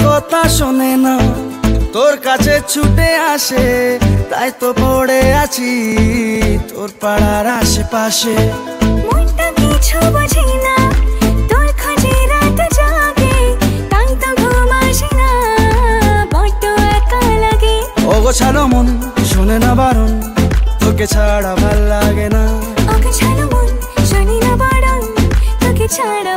কথা শোনে না তোর কাছে ছুটে আসে তাই তো পড়ে আছি তোর পাড়ার আশেপাশে। মনটা লাগে। মন শোনে না বারণ তোকে ছাড়া ভালো লাগে না। অগোছালো মন না বারণ তোকে ছাড়া